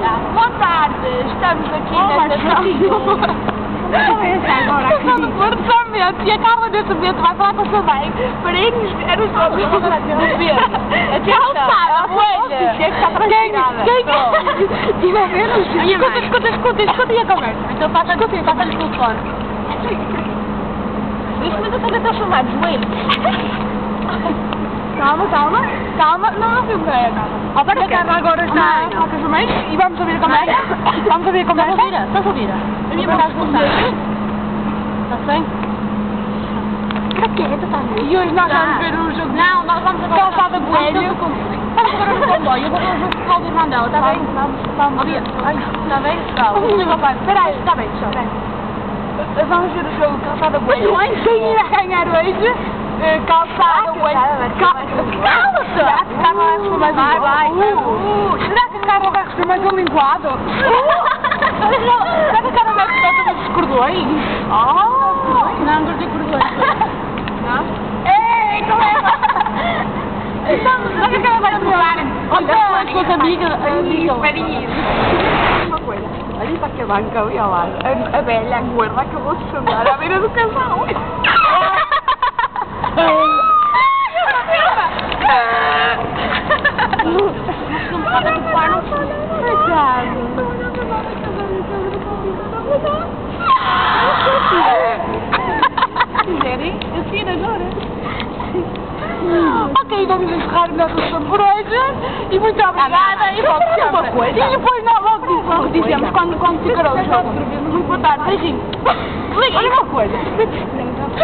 Boa tarde, estamos aqui Olá, nesta. Estou no Porto somente e a Carla neste momento vai falar com a sua mãe para irmos ver os jogos do Até está, a folha. Quem é que está transpirada? Quem? Quem? E vai ver os Escuta, mãe. escuta, escuta, escuta e a conversa. Então passa-lhe passa o telefone. Neste momento eu estou a chamar de joelho. Calma, calma, calma. Não, não filme é, calma. Agora a Carla agora está a e vamos ouvir a conversa. Vamos ouvir a conversa. Estás a ouvir? Estás a ouvir? A minha voz está. Está bem? Para quê? E hoje nós vamos ver o jogo. Não, nós vamos agora. Calçada Coelho. Vamos agora no comboio. Eu vou ver o jogo futebol do irmão dela, está bem? Vamos, vamos. Está bem? Calma. Espera aí, está bem, espera aí. Vamos ver o jogo Calçada Coelho. Irá ganhar hoje? Calçada. Cala-se! Será que Carla vai receber mais um Uh, Será que Carla vai receber mais um linguado? Será que a Carla vai receber todos os cordões? Oh! Não, gostei de cordões. Não? Ei, como é? Será que a Carla vai receber? Olha, as suas amigas... amigas. uma coisa. Olha para que banca ali ao lado. A, velha, gorda, acabou de sentar à beira do casal. Ok, vamos encerrar o nosso som por hoje. E muito obrigada. E volto sempre. Uma coisa. E depois não, logo, diz- logo dizemos quando, quando ficará o jogo. Muito boa tarde. Beijinho. Olha uma coisa.